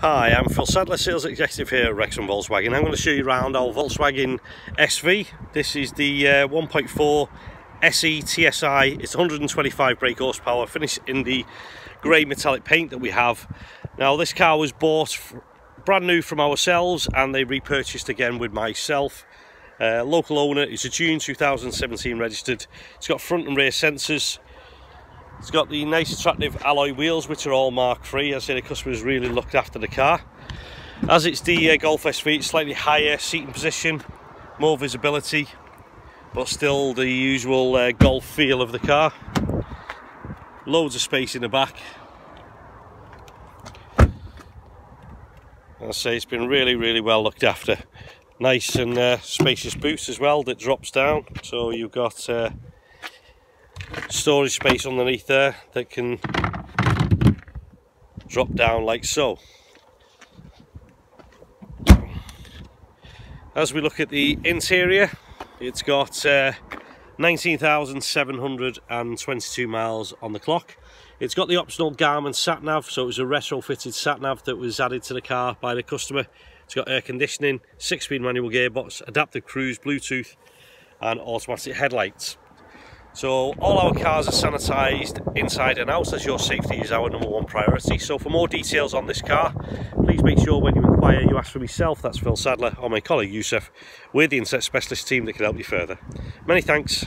Hi, I'm Phil Sadler, Sales Executive here at Wrexham Volkswagen. I'm going to show you around our Volkswagen SV. This is the uh, 1.4 SE TSI. It's 125 brake horsepower, finished in the grey metallic paint that we have. Now this car was bought brand new from ourselves and they repurchased again with myself. Uh, local owner, it's a June 2017 registered. It's got front and rear sensors, it's got the nice attractive alloy wheels which are all mark free. I say the customer's really looked after the car. As it's the uh, Golf SV, it's slightly higher seating position, more visibility, but still the usual uh, Golf feel of the car. Loads of space in the back. I say it's been really, really well looked after. Nice and uh, spacious boots as well that drops down. So you've got uh, storage space underneath there that can drop down like so. As we look at the interior, it's got uh, 19,722 miles on the clock. It's got the optional Garmin sat nav, so it was a retrofitted sat nav that was added to the car by the customer. It's got air conditioning, six-speed manual gearbox, adaptive cruise, Bluetooth, and automatic headlights. So all our cars are sanitised inside and out as your safety is our number one priority. So for more details on this car, please make sure when you inquire you ask for myself, that's Phil Sadler, or my colleague Yusuf. We're the Insect Specialist team that can help you further. Many thanks.